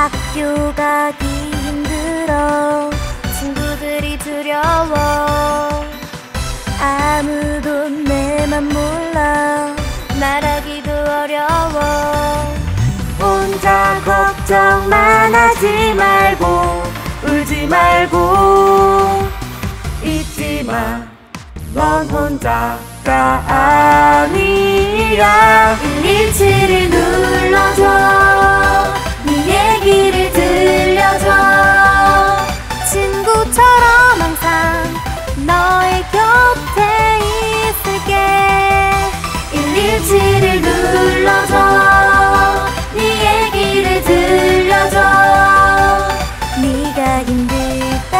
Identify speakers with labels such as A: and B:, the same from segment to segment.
A: 학교 가기 힘들어. 친구들이 두려워. 아무도 내 맘 몰라. 말하기도 어려워.
B: 혼자 걱정만 하지 말고 울지 말고. 잊지 마. 넌 혼자가 아니야.
A: 127을 눌러 127을 눌러줘. 네 얘기를 들려줘. 네가 힘들 때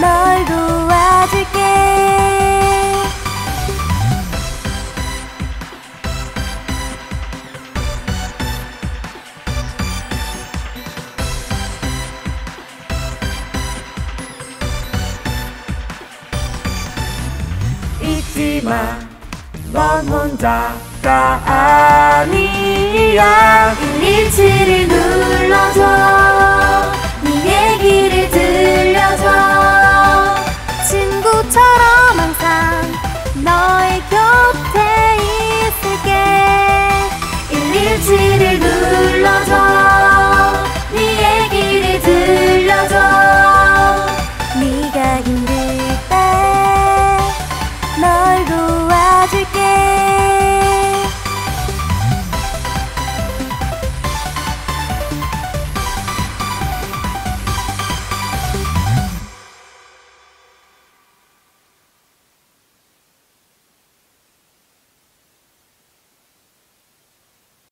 A: 널 도와줄게. 잊지 마. 넌 혼자가 아니야. 일치를 눌러줘. 네 얘기를 들려줘. 친구처럼
B: 항상 너의 곁에 있을게.
A: 일일치를 눌러줘. 네 얘기를 들려줘. 네가 힘들 때 널 도와